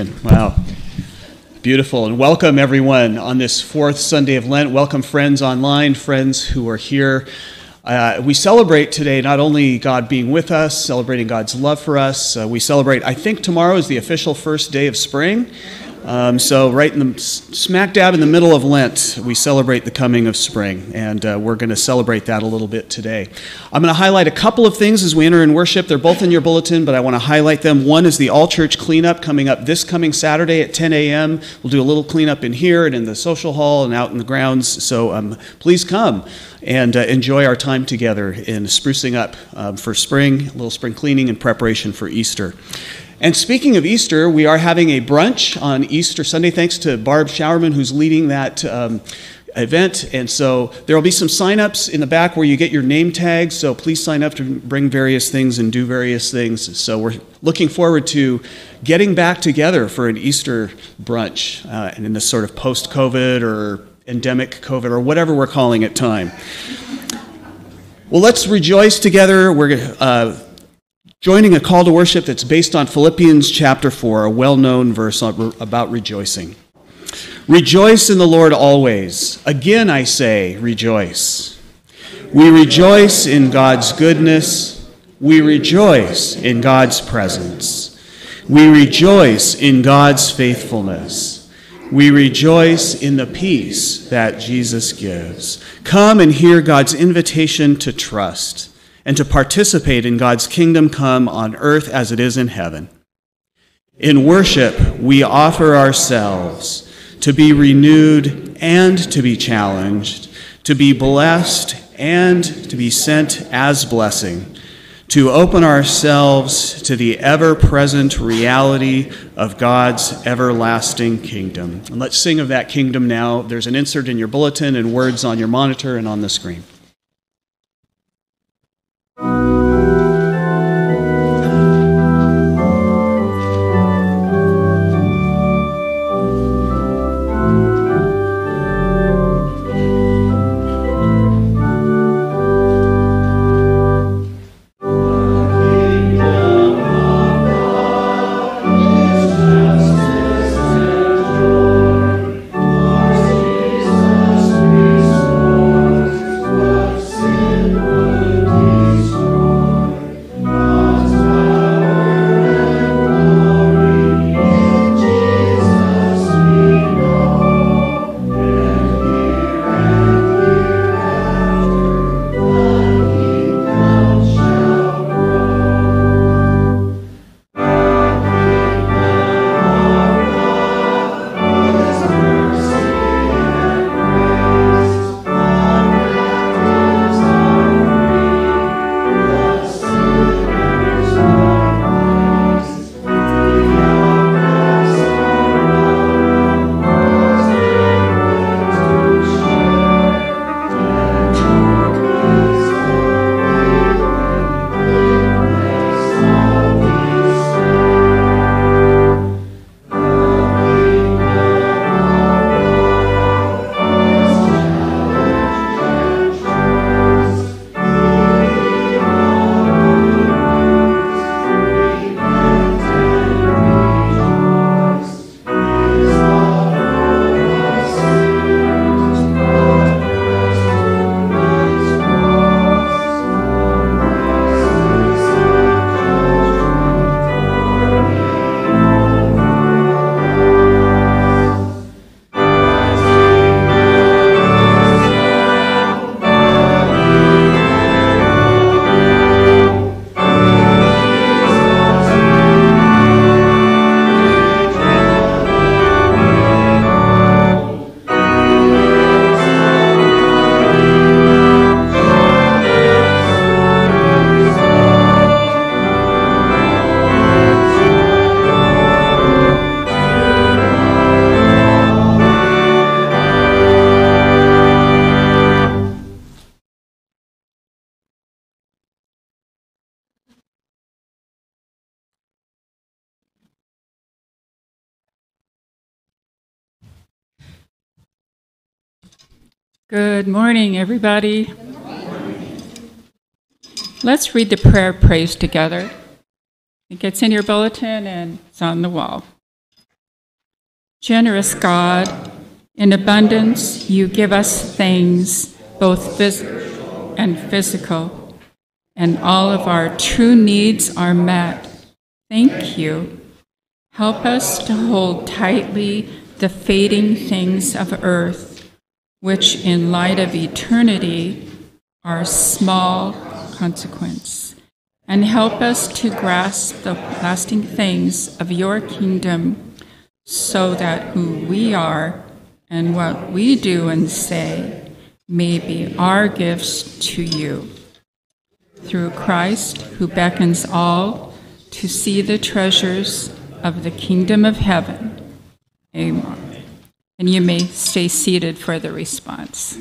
Wow. Beautiful. And welcome everyone on this fourth Sunday of Lent. Welcome friends online, friends who are here. Uh, we celebrate today not only God being with us, celebrating God's love for us, uh, we celebrate, I think tomorrow is the official first day of spring. Um, so, right in the smack dab in the middle of Lent, we celebrate the coming of spring, and uh, we're going to celebrate that a little bit today. I'm going to highlight a couple of things as we enter in worship. They're both in your bulletin, but I want to highlight them. One is the all church cleanup coming up this coming Saturday at 10 a.m. We'll do a little cleanup in here and in the social hall and out in the grounds, so um, please come and uh, enjoy our time together in sprucing up um, for spring, a little spring cleaning in preparation for Easter. And speaking of Easter, we are having a brunch on Easter Sunday, thanks to Barb Showerman, who's leading that um, event. And so there will be some sign-ups in the back where you get your name tags. So please sign up to bring various things and do various things. So we're looking forward to getting back together for an Easter brunch uh, and in this sort of post-COVID or endemic COVID or whatever we're calling it time. Well, let's rejoice together. We're uh, joining a call to worship that's based on Philippians chapter 4, a well known verse about rejoicing. Rejoice in the Lord always. Again, I say, rejoice. We rejoice in God's goodness. We rejoice in God's presence. We rejoice in God's faithfulness. We rejoice in the peace that Jesus gives. Come and hear God's invitation to trust and to participate in God's kingdom come on earth as it is in heaven. In worship, we offer ourselves to be renewed and to be challenged, to be blessed and to be sent as blessing, to open ourselves to the ever present reality of God's everlasting kingdom. And let's sing of that kingdom now. There's an insert in your bulletin and words on your monitor and on the screen. Morning, everybody. Let's read the prayer praise together. It gets in your bulletin and it's on the wall. Generous God, in abundance you give us things, both physical and physical, and all of our true needs are met. Thank you. Help us to hold tightly the fading things of earth, which in light of eternity are small consequence, and help us to grasp the lasting things of your kingdom so that who we are and what we do and say may be our gifts to you. Through Christ, who beckons all to see the treasures of the kingdom of heaven. Amen. And you may stay seated for the response.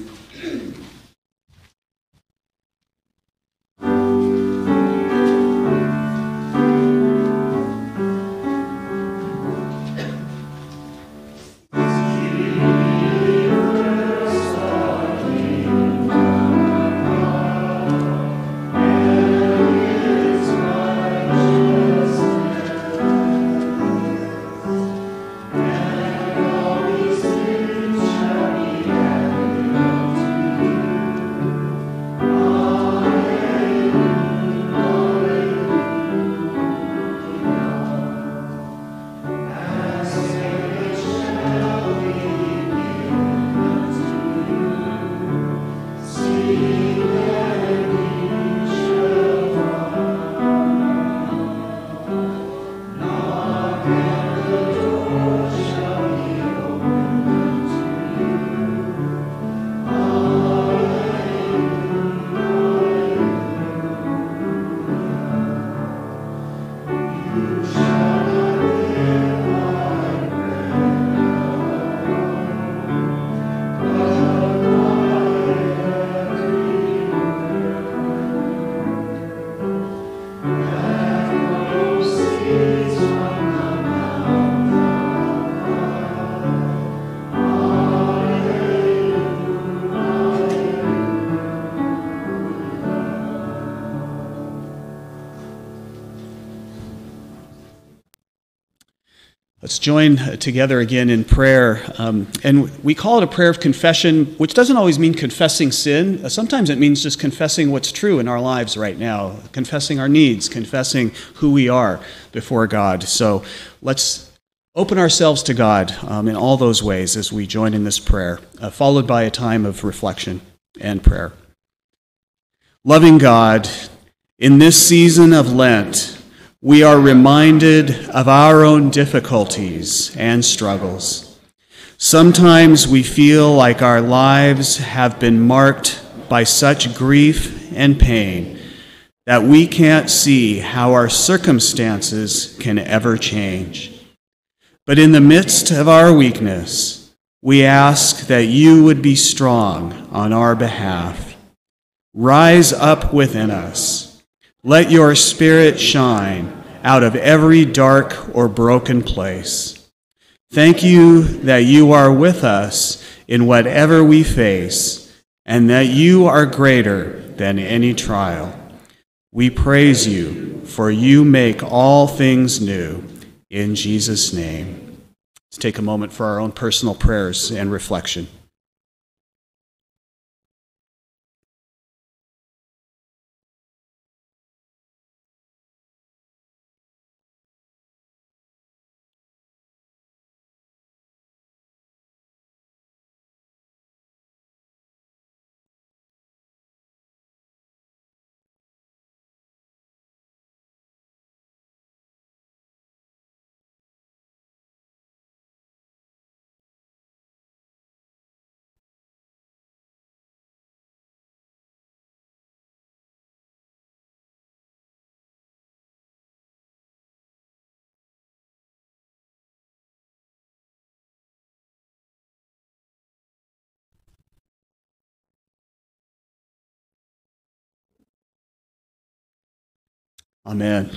Join together again in prayer. Um, and we call it a prayer of confession, which doesn't always mean confessing sin. Sometimes it means just confessing what's true in our lives right now, confessing our needs, confessing who we are before God. So let's open ourselves to God um, in all those ways as we join in this prayer, uh, followed by a time of reflection and prayer. Loving God, in this season of Lent, we are reminded of our own difficulties and struggles. Sometimes we feel like our lives have been marked by such grief and pain that we can't see how our circumstances can ever change. But in the midst of our weakness, we ask that you would be strong on our behalf. Rise up within us let your spirit shine out of every dark or broken place. Thank you that you are with us in whatever we face and that you are greater than any trial. We praise you, for you make all things new. In Jesus' name. Let's take a moment for our own personal prayers and reflection. Amen.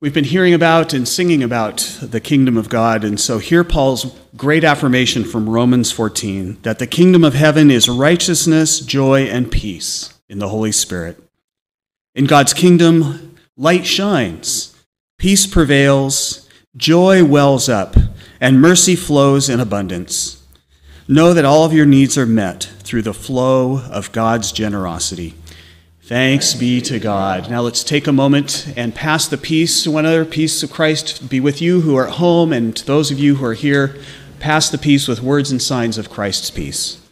We've been hearing about and singing about the kingdom of God, and so here Paul's great affirmation from Romans 14 that the kingdom of heaven is righteousness, joy, and peace in the Holy Spirit. In God's kingdom, light shines, peace prevails, joy wells up, and mercy flows in abundance. Know that all of your needs are met through the flow of God's generosity. Thanks be to God. Now let's take a moment and pass the peace one another. Peace of Christ be with you who are at home, and to those of you who are here, pass the peace with words and signs of Christ's peace.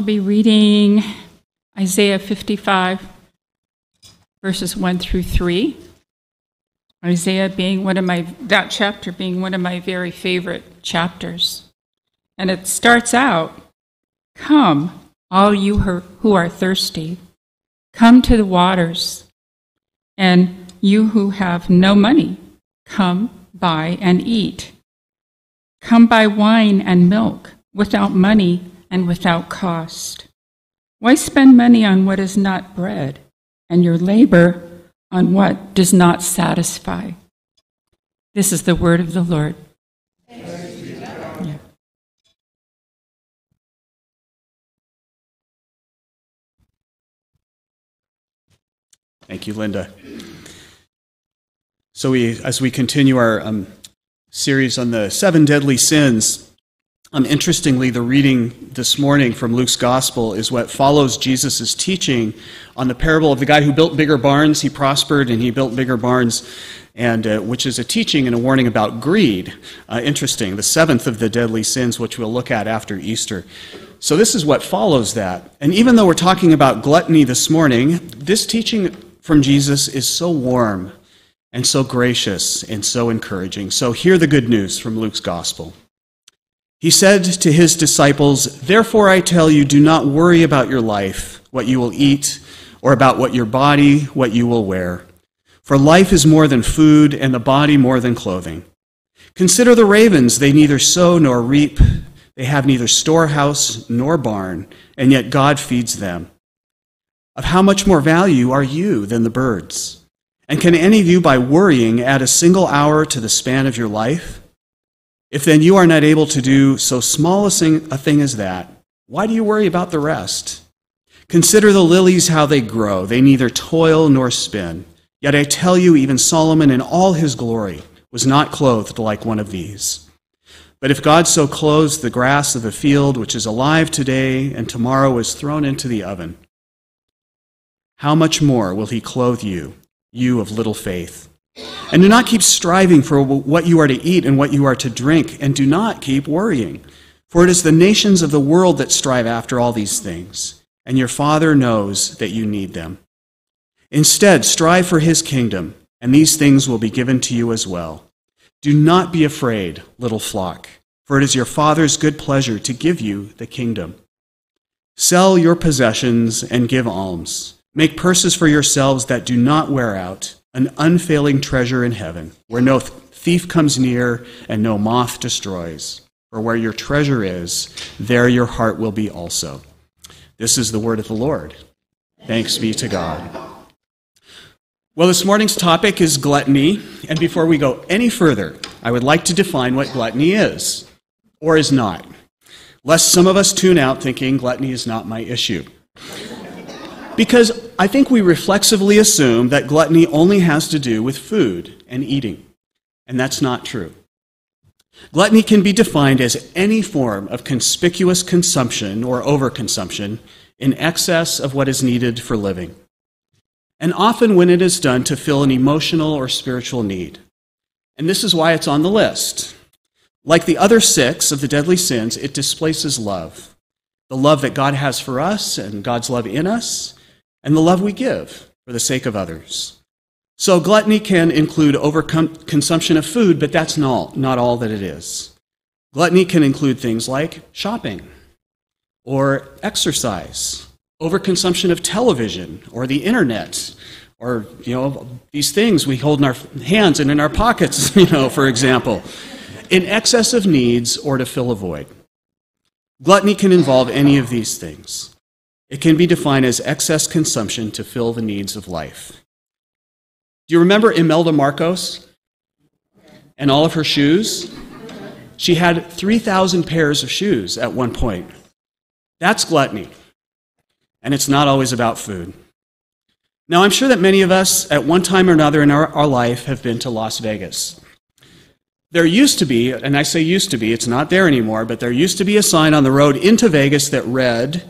I'll be reading Isaiah 55, verses 1 through 3. Isaiah being one of my, that chapter being one of my very favorite chapters. And it starts out Come, all you who are thirsty, come to the waters. And you who have no money, come buy and eat. Come buy wine and milk without money and without cost. Why spend money on what is not bread, and your labor on what does not satisfy? This is the word of the Lord. Thank you, Linda. So, we, as we continue our um, series on the seven deadly sins, um, interestingly, the reading this morning from Luke's Gospel is what follows Jesus' teaching on the parable of the guy who built bigger barns. He prospered and he built bigger barns, and uh, which is a teaching and a warning about greed. Uh, interesting, the seventh of the deadly sins, which we'll look at after Easter. So, this is what follows that. And even though we're talking about gluttony this morning, this teaching from Jesus is so warm and so gracious and so encouraging. So, hear the good news from Luke's Gospel. He said to his disciples, Therefore I tell you, do not worry about your life, what you will eat, or about what your body, what you will wear. For life is more than food, and the body more than clothing. Consider the ravens, they neither sow nor reap, they have neither storehouse nor barn, and yet God feeds them. Of how much more value are you than the birds? And can any of you, by worrying, add a single hour to the span of your life? If then you are not able to do so small a thing as that, why do you worry about the rest? Consider the lilies how they grow. They neither toil nor spin. Yet I tell you, even Solomon in all his glory was not clothed like one of these. But if God so clothes the grass of the field, which is alive today and tomorrow is thrown into the oven, how much more will he clothe you, you of little faith? And do not keep striving for what you are to eat and what you are to drink, and do not keep worrying. For it is the nations of the world that strive after all these things, and your Father knows that you need them. Instead, strive for his kingdom, and these things will be given to you as well. Do not be afraid, little flock, for it is your Father's good pleasure to give you the kingdom. Sell your possessions and give alms. Make purses for yourselves that do not wear out an unfailing treasure in heaven, where no thief comes near and no moth destroys. For where your treasure is, there your heart will be also. This is the word of the Lord. Thanks be to God. Well, this morning's topic is gluttony, and before we go any further, I would like to define what gluttony is, or is not, lest some of us tune out thinking gluttony is not my issue. Because I think we reflexively assume that gluttony only has to do with food and eating, and that's not true. Gluttony can be defined as any form of conspicuous consumption or overconsumption in excess of what is needed for living, and often when it is done to fill an emotional or spiritual need. And this is why it's on the list. Like the other six of the deadly sins, it displaces love the love that God has for us and God's love in us, and the love we give for the sake of others. So, gluttony can include overconsumption of food, but that's not, not all that it is. Gluttony can include things like shopping or exercise, overconsumption of television or the internet, or, you know, these things we hold in our hands and in our pockets, you know, for example, in excess of needs or to fill a void. Gluttony can involve any of these things. It can be defined as excess consumption to fill the needs of life. Do you remember Imelda Marcos and all of her shoes? She had 3,000 pairs of shoes at one point. That's gluttony. And it's not always about food. Now, I'm sure that many of us at one time or another in our, our life have been to Las Vegas. There used to be, and I say used to be, it's not there anymore, but there used to be a sign on the road into Vegas that read,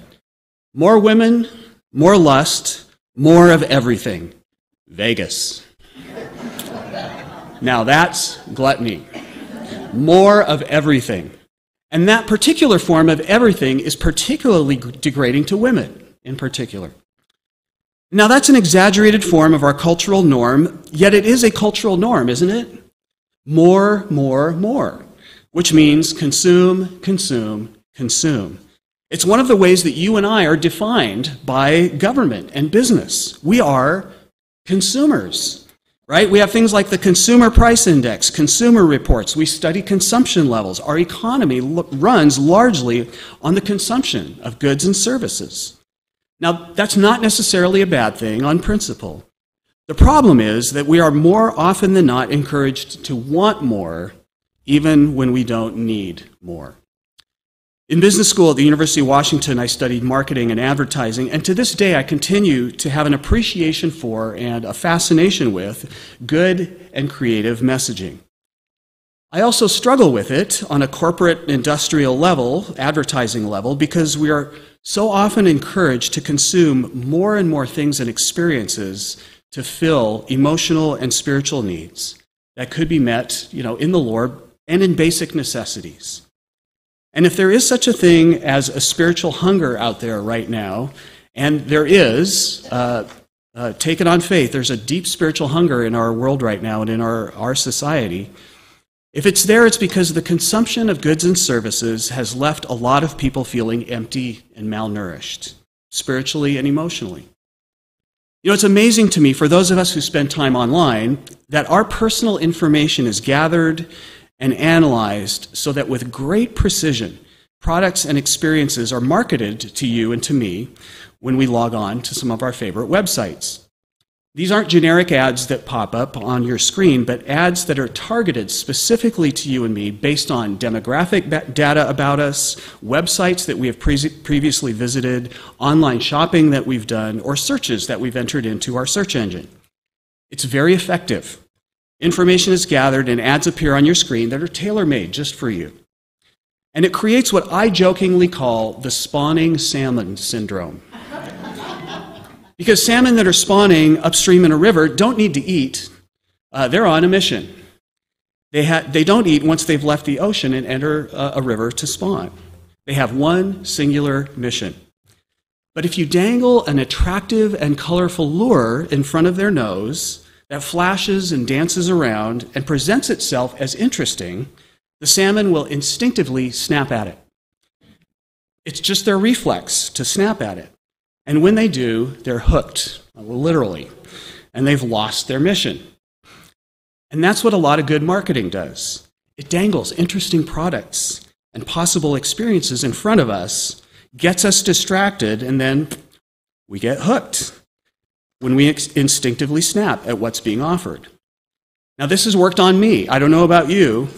more women, more lust, more of everything. Vegas. now that's gluttony. More of everything. And that particular form of everything is particularly degrading to women in particular. Now, that's an exaggerated form of our cultural norm, yet it is a cultural norm, isn't it? More, more, more, which means consume, consume, consume. It's one of the ways that you and I are defined by government and business. We are consumers, right? We have things like the Consumer Price Index, consumer reports. We study consumption levels. Our economy runs largely on the consumption of goods and services. Now, that's not necessarily a bad thing on principle. The problem is that we are more often than not encouraged to want more, even when we don't need more. In business school at the University of Washington, I studied marketing and advertising, and to this day, I continue to have an appreciation for and a fascination with good and creative messaging. I also struggle with it on a corporate industrial level, advertising level, because we are so often encouraged to consume more and more things and experiences to fill emotional and spiritual needs that could be met, you know, in the Lord and in basic necessities. And if there is such a thing as a spiritual hunger out there right now, and there is, uh, uh, take it on faith, there's a deep spiritual hunger in our world right now and in our, our society. If it's there, it's because the consumption of goods and services has left a lot of people feeling empty and malnourished, spiritually and emotionally. You know, it's amazing to me, for those of us who spend time online, that our personal information is gathered and analyzed so that with great precision, products and experiences are marketed to you and to me when we log on to some of our favorite websites. These aren't generic ads that pop up on your screen, but ads that are targeted specifically to you and me based on demographic data about us, websites that we have pre previously visited, online shopping that we've done, or searches that we've entered into our search engine. It's very effective. Information is gathered and ads appear on your screen that are tailor made just for you. And it creates what I jokingly call the spawning salmon syndrome. Because salmon that are spawning upstream in a river don't need to eat, uh, they're on a mission. They, ha- they don't eat once they've left the ocean and enter a, a river to spawn. They have one singular mission. But if you dangle an attractive and colorful lure in front of their nose that flashes and dances around and presents itself as interesting, the salmon will instinctively snap at it. It's just their reflex to snap at it. And when they do, they're hooked, literally, and they've lost their mission. And that's what a lot of good marketing does it dangles interesting products and possible experiences in front of us, gets us distracted, and then we get hooked when we instinctively snap at what's being offered. Now, this has worked on me. I don't know about you,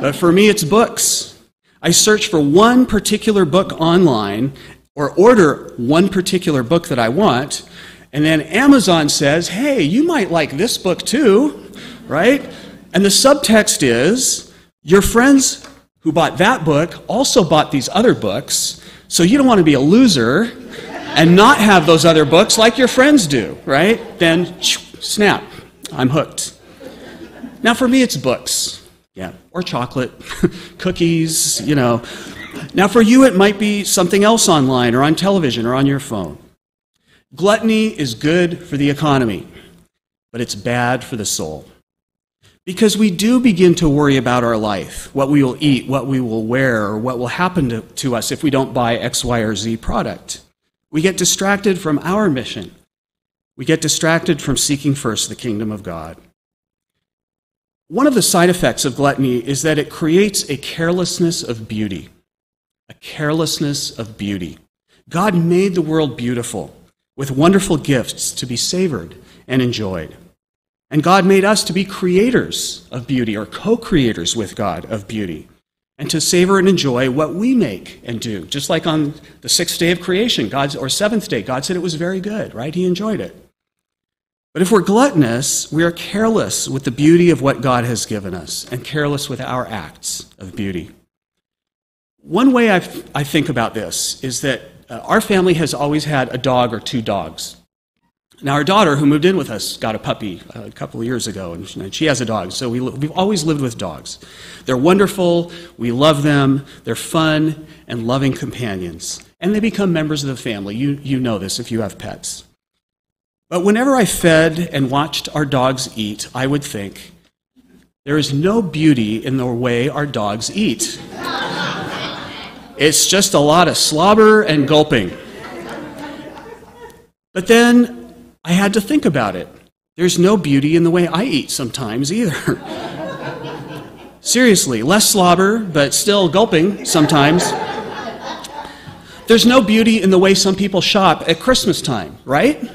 but for me, it's books. I search for one particular book online, or order one particular book that I want, and then Amazon says, hey, you might like this book too, right? And the subtext is, your friends who bought that book also bought these other books, so you don't want to be a loser and not have those other books like your friends do, right? Then, snap, I'm hooked. Now, for me, it's books, yeah, or chocolate, cookies, you know, now, for you, it might be something else online or on television or on your phone. Gluttony is good for the economy, but it's bad for the soul. Because we do begin to worry about our life, what we will eat, what we will wear, or what will happen to, to us if we don't buy X, Y, or Z product. We get distracted from our mission. We get distracted from seeking first the kingdom of God. One of the side effects of gluttony is that it creates a carelessness of beauty a carelessness of beauty. God made the world beautiful with wonderful gifts to be savored and enjoyed. And God made us to be creators of beauty or co creators with God of beauty and to savor and enjoy what we make and do. Just like on the sixth day of creation, God's, or seventh day, God said it was very good, right? He enjoyed it. But if we're gluttonous, we are careless with the beauty of what God has given us and careless with our acts of beauty. One way i I think about this is that uh, our family has always had a dog or two dogs. Now, our daughter, who moved in with us, got a puppy a couple of years ago, and she has a dog. So we, we've always lived with dogs. They're wonderful, we love them, they're fun and loving companions, and they become members of the family. You, you know this if you have pets. But whenever I fed and watched our dogs eat, I would think, there is no beauty in the way our dogs eat. It's just a lot of slobber and gulping. But then I had to think about it. There's no beauty in the way I eat sometimes either. Seriously, less slobber, but still gulping sometimes. There's no beauty in the way some people shop at Christmas time, right?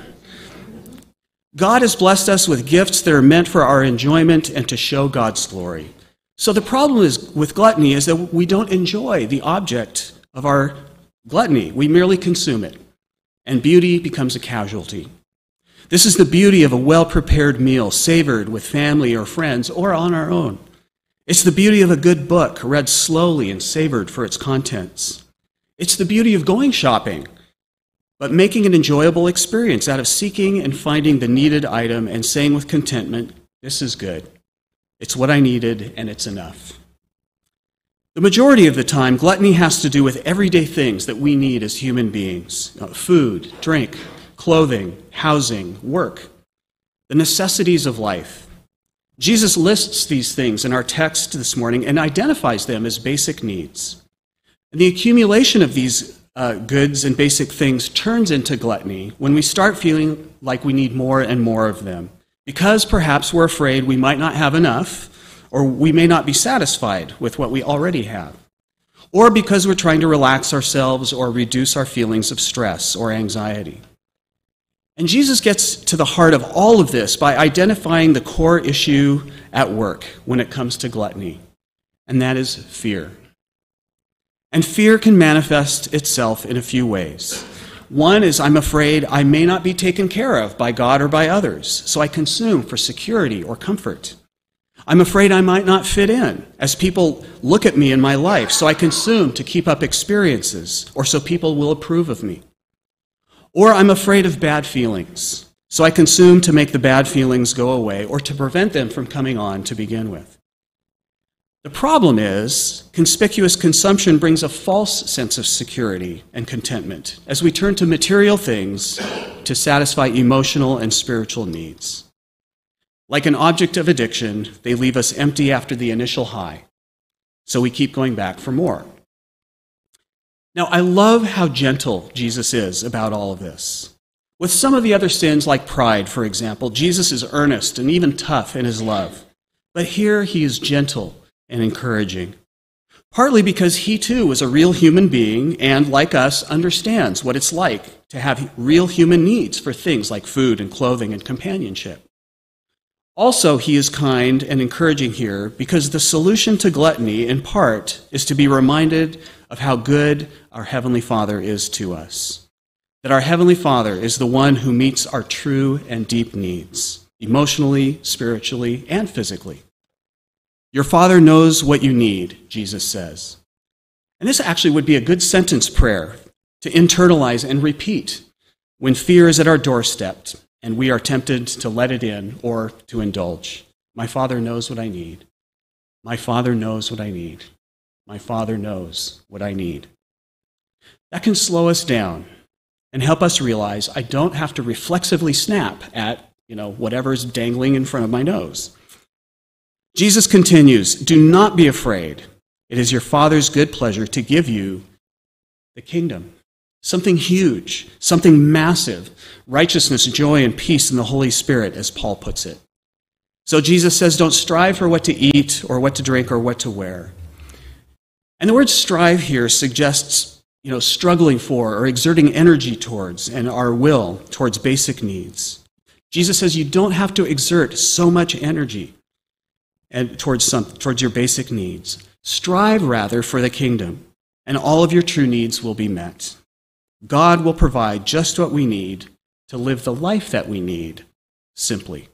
God has blessed us with gifts that are meant for our enjoyment and to show God's glory. So the problem is with gluttony is that we don't enjoy the object of our gluttony. We merely consume it. And beauty becomes a casualty. This is the beauty of a well prepared meal, savored with family or friends or on our own. It's the beauty of a good book, read slowly and savored for its contents. It's the beauty of going shopping, but making an enjoyable experience out of seeking and finding the needed item and saying with contentment, This is good. It's what I needed, and it's enough. The majority of the time, gluttony has to do with everyday things that we need as human beings uh, food, drink, clothing, housing, work, the necessities of life. Jesus lists these things in our text this morning and identifies them as basic needs. And the accumulation of these uh, goods and basic things turns into gluttony when we start feeling like we need more and more of them, because perhaps we're afraid we might not have enough, or we may not be satisfied with what we already have, or because we're trying to relax ourselves or reduce our feelings of stress or anxiety. And Jesus gets to the heart of all of this by identifying the core issue at work when it comes to gluttony, and that is fear. And fear can manifest itself in a few ways. One is I'm afraid I may not be taken care of by God or by others, so I consume for security or comfort. I'm afraid I might not fit in as people look at me in my life, so I consume to keep up experiences or so people will approve of me. Or I'm afraid of bad feelings, so I consume to make the bad feelings go away or to prevent them from coming on to begin with. The problem is, conspicuous consumption brings a false sense of security and contentment as we turn to material things to satisfy emotional and spiritual needs. Like an object of addiction, they leave us empty after the initial high, so we keep going back for more. Now, I love how gentle Jesus is about all of this. With some of the other sins, like pride, for example, Jesus is earnest and even tough in his love. But here he is gentle and encouraging. Partly because he too is a real human being and, like us, understands what it's like to have real human needs for things like food and clothing and companionship. Also, he is kind and encouraging here because the solution to gluttony, in part, is to be reminded of how good our Heavenly Father is to us. That our Heavenly Father is the one who meets our true and deep needs, emotionally, spiritually, and physically. Your Father knows what you need, Jesus says. And this actually would be a good sentence prayer to internalize and repeat when fear is at our doorstep and we are tempted to let it in or to indulge. My Father knows what I need. My Father knows what I need. My Father knows what I need. That can slow us down and help us realize I don't have to reflexively snap at, you know, whatever's dangling in front of my nose. Jesus continues, "Do not be afraid. It is your Father's good pleasure to give you the kingdom." Something huge, something massive, righteousness, joy, and peace in the Holy Spirit, as Paul puts it. So Jesus says, don't strive for what to eat or what to drink or what to wear. And the word strive here suggests, you know, struggling for or exerting energy towards and our will towards basic needs. Jesus says you don't have to exert so much energy and towards some towards your basic needs. Strive rather for the kingdom, and all of your true needs will be met. God will provide just what we need to live the life that we need simply.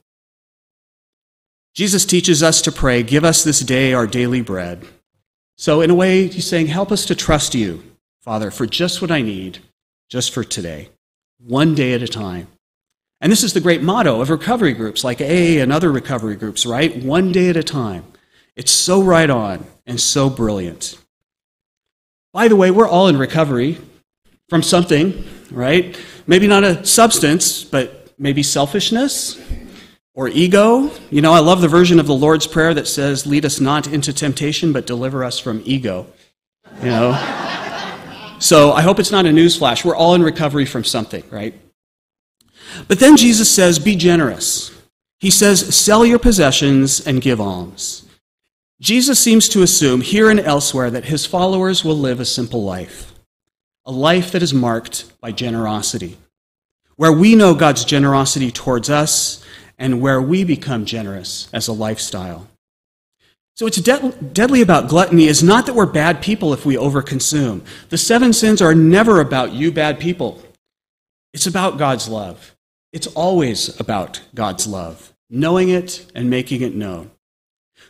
Jesus teaches us to pray, Give us this day our daily bread. So, in a way, he's saying, Help us to trust you, Father, for just what I need, just for today, one day at a time. And this is the great motto of recovery groups like AA and other recovery groups, right? One day at a time. It's so right on and so brilliant. By the way, we're all in recovery from something, right? Maybe not a substance, but maybe selfishness or ego. You know, I love the version of the Lord's Prayer that says, Lead us not into temptation, but deliver us from ego. You know? so I hope it's not a newsflash. We're all in recovery from something, right? But then Jesus says, Be generous. He says, Sell your possessions and give alms. Jesus seems to assume here and elsewhere that his followers will live a simple life, a life that is marked by generosity, where we know God's generosity towards us and where we become generous as a lifestyle. So, what's de- deadly about gluttony is not that we're bad people if we overconsume. The seven sins are never about you bad people. It's about God's love. It's always about God's love, knowing it and making it known.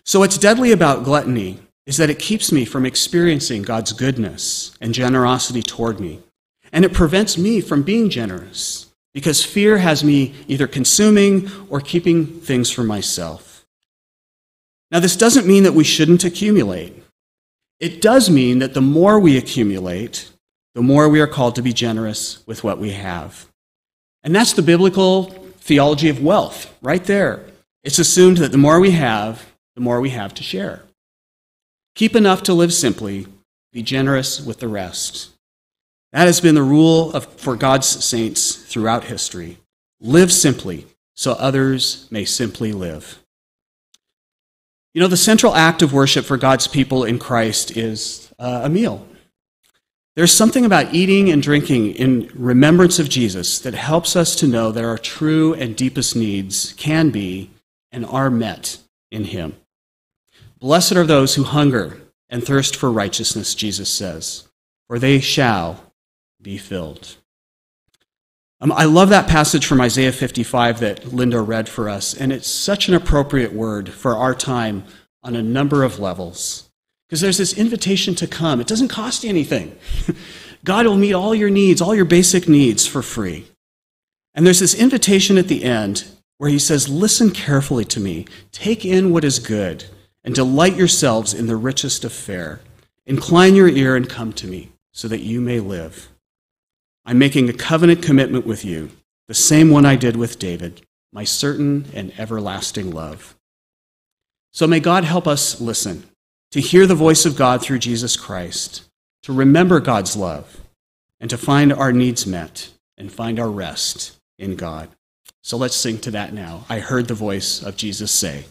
So, what's deadly about gluttony is that it keeps me from experiencing God's goodness and generosity toward me. And it prevents me from being generous because fear has me either consuming or keeping things for myself. Now, this doesn't mean that we shouldn't accumulate. It does mean that the more we accumulate, the more we are called to be generous with what we have. And that's the biblical theology of wealth, right there. It's assumed that the more we have, the more we have to share. Keep enough to live simply, be generous with the rest. That has been the rule of, for God's saints throughout history. Live simply so others may simply live. You know, the central act of worship for God's people in Christ is uh, a meal. There's something about eating and drinking in remembrance of Jesus that helps us to know that our true and deepest needs can be and are met in Him. Blessed are those who hunger and thirst for righteousness, Jesus says, for they shall be filled. Um, I love that passage from Isaiah 55 that Linda read for us, and it's such an appropriate word for our time on a number of levels. Because there's this invitation to come. It doesn't cost you anything. God will meet all your needs, all your basic needs for free. And there's this invitation at the end where he says, Listen carefully to me, take in what is good and delight yourselves in the richest of fare. Incline your ear and come to me, so that you may live. I'm making a covenant commitment with you, the same one I did with David, my certain and everlasting love. So may God help us listen, to hear the voice of God through Jesus Christ, to remember God's love, and to find our needs met and find our rest in God. So let's sing to that now. I heard the voice of Jesus say,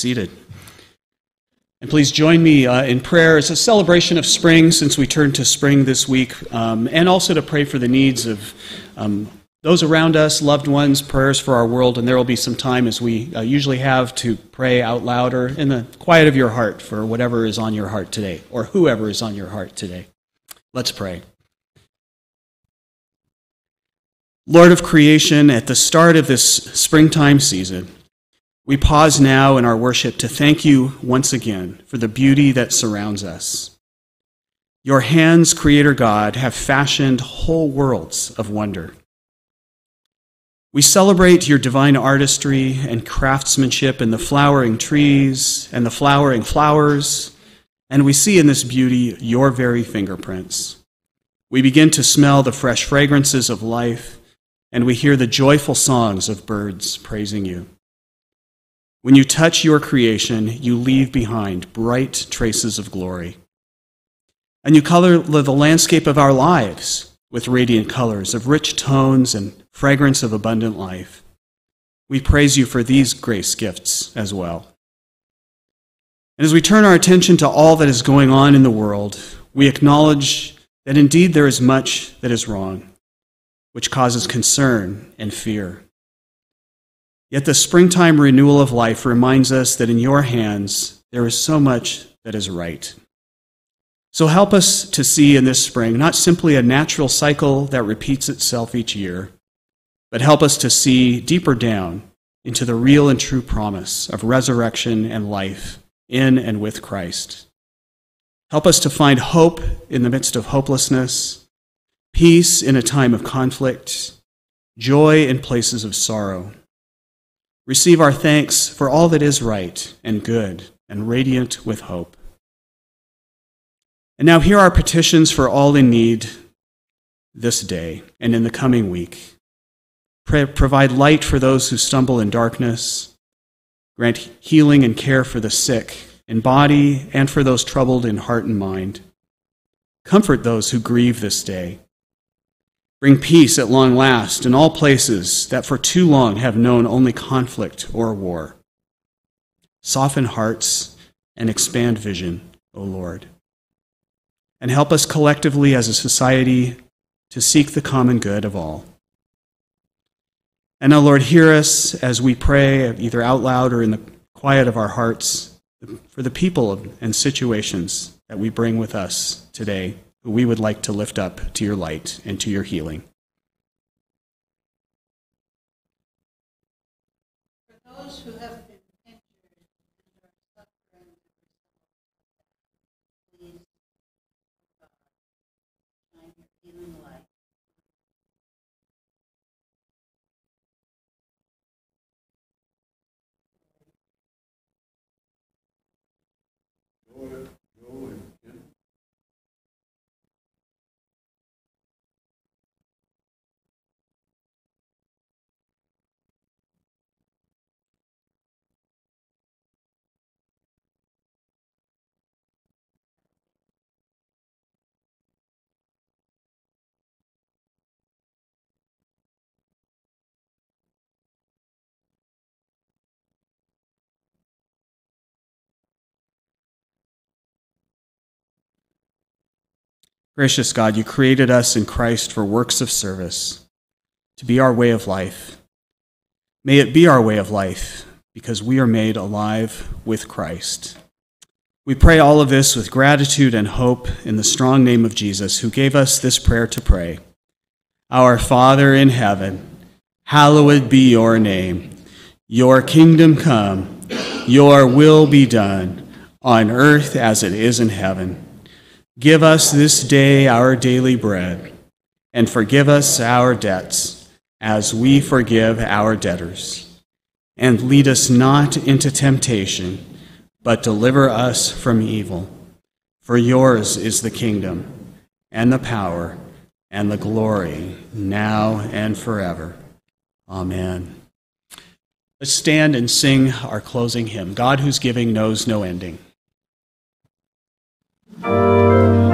Seated. And please join me uh, in prayer as a celebration of spring since we turn to spring this week, um, and also to pray for the needs of um, those around us, loved ones, prayers for our world. And there will be some time, as we uh, usually have, to pray out loud or in the quiet of your heart for whatever is on your heart today, or whoever is on your heart today. Let's pray. Lord of creation, at the start of this springtime season, we pause now in our worship to thank you once again for the beauty that surrounds us. Your hands, Creator God, have fashioned whole worlds of wonder. We celebrate your divine artistry and craftsmanship in the flowering trees and the flowering flowers, and we see in this beauty your very fingerprints. We begin to smell the fresh fragrances of life, and we hear the joyful songs of birds praising you. When you touch your creation, you leave behind bright traces of glory. And you color the landscape of our lives with radiant colors of rich tones and fragrance of abundant life. We praise you for these grace gifts as well. And as we turn our attention to all that is going on in the world, we acknowledge that indeed there is much that is wrong, which causes concern and fear. Yet the springtime renewal of life reminds us that in your hands there is so much that is right. So help us to see in this spring not simply a natural cycle that repeats itself each year, but help us to see deeper down into the real and true promise of resurrection and life in and with Christ. Help us to find hope in the midst of hopelessness, peace in a time of conflict, joy in places of sorrow Receive our thanks for all that is right and good and radiant with hope. And now, hear our petitions for all in need this day and in the coming week. Pray, provide light for those who stumble in darkness. Grant healing and care for the sick in body and for those troubled in heart and mind. Comfort those who grieve this day Bring peace at long last in all places that for too long have known only conflict or war. Soften hearts and expand vision, O Lord. And help us collectively as a society to seek the common good of all. And now, Lord, hear us as we pray, either out loud or in the quiet of our hearts, for the people and situations that we bring with us today we would like to lift up to your light and to your healing. For those who have been Gracious God, you created us in Christ for works of service, to be our way of life. May it be our way of life because we are made alive with Christ. We pray all of this with gratitude and hope in the strong name of Jesus, who gave us this prayer to pray Our Father in heaven, hallowed be your name. Your kingdom come, your will be done, on earth as it is in heaven. Give us this day our daily bread, and forgive us our debts, as we forgive our debtors. And lead us not into temptation, but deliver us from evil. For yours is the kingdom, and the power, and the glory, now and forever. Amen. Let's stand and sing our closing hymn God whose giving knows no ending. Now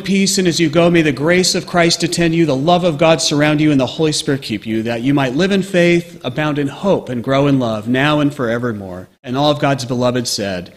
in peace, and as you go, may the grace of Christ attend you, the love of God surround you, and the Holy Spirit keep you, that you might live in faith, abound in hope, and grow in love, now and forevermore. And all of God's beloved said,